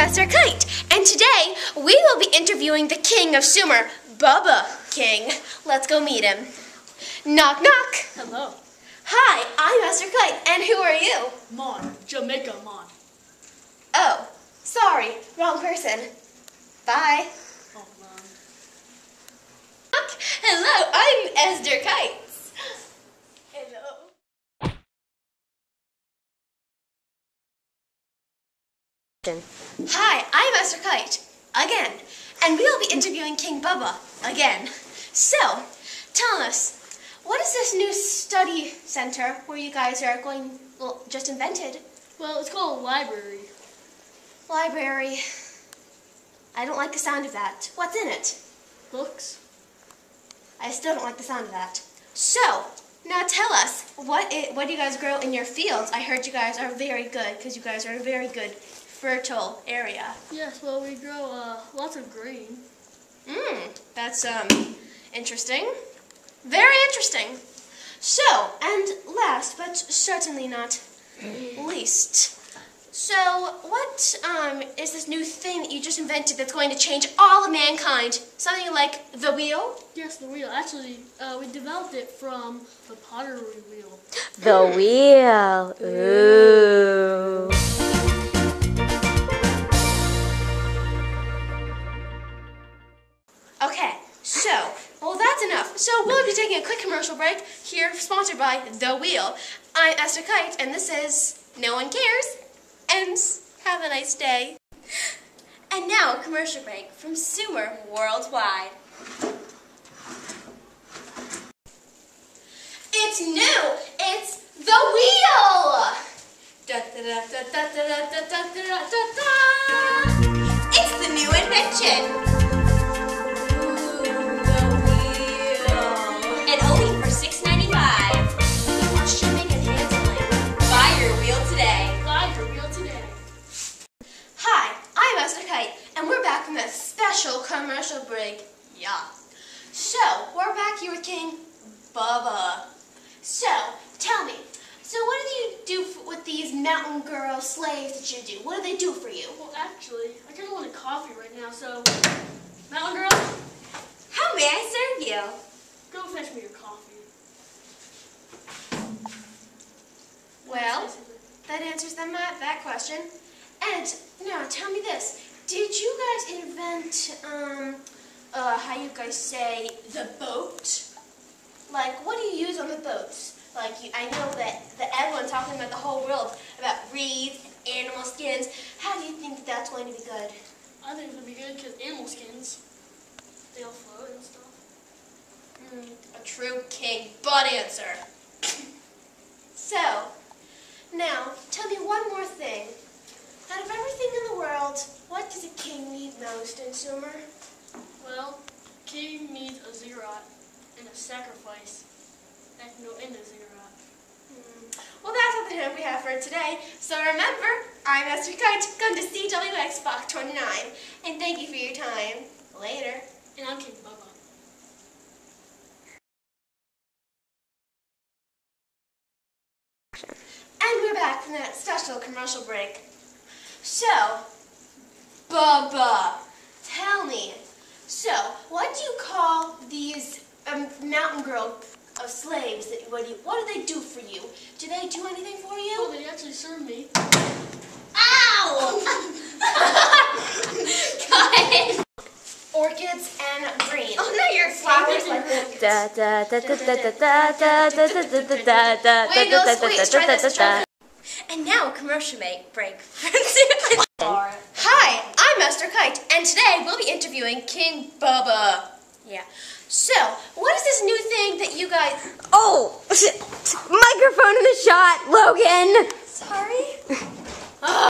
Master Kite, and today we will be interviewing the King of Sumer, Bubba King. Let's go meet him. Knock, knock. Hello. Hi, I'm Master Kite, and who are you? Mon. Jamaica Mon. Oh, sorry, wrong person. Bye. Oh, Mon. Hello, I'm Esther Kites. Hello. Hi, I'm Esther Kite, again, and we will be interviewing King Bubba, again. So, tell us, what is this new study center where you guys are going, well, just invented? Well, it's called a library. Library. I don't like the sound of that. What's in it? Books. I still don't like the sound of that. So, now tell us, what i what do you guys grow in your fields? I heard you guys are very good, because you guys are very good fertile area. Yes, well, we grow uh, lots of grain. Mmm, that's um interesting. Very interesting. So, and last but certainly not least, so what um is this new thing that you just invented that's going to change all of mankind? Something like the wheel? Yes, the wheel. Actually, uh, we developed it from the pottery wheel. The wheel. Ooh. commercial break here sponsored by The Wheel. I'm Esther Kite and this is No One Cares and have a nice day. And now a commercial break from Sumer Worldwide. It's new! It's The Wheel! It's the new invention! Here with King Bubba. So, tell me, so what do you do with these mountain girl slaves that you do? What do they do for you? Well, actually, I kind of want a coffee right now, so... Mountain Girl, How may I serve you? go fetch me your coffee. Well, that answers them that, that question. And now, tell me this: Did you guys invent, um, uh, how you guys say, the boat? Like, what do you use on the boats? Like, you, I know that the everyone's talking about the whole world about reeds and animal skins. How do you think that that's going to be good? I think it's going to be good because animal skins, they'll float and stuff. A true king butt answer. so, now, tell me one more thing. Out of everything in the world, what does a king need most in Sumer? Well, king needs a ziggurat and a sacrifice that can go in the ziggurat. Hmm. Well, that's all the time we have for today. So remember, I'm Esther Kite. Come to CWX Box 29. And thank you for your time. Later. And I'm King Bubba. And we're back from that special commercial break. So, Bubba, tell me. So, what do you call these um, mountain girl of slaves? That what do you, what do they do for you? Do they do anything for Oh, you? they actually serve me. Ow! Cut. Orchids and green. Oh no, your flowers like orchids. Da da da da da da da da da da da da da Wait, no, da wait, da try da this, da try da. this. And now a commercial make break. Hi, I'm Esther Kite, and today we'll be interviewing King Bubba. Yeah. So, what is this new thing that you guys? Oh, microphone in the shot, Logan. Sorry.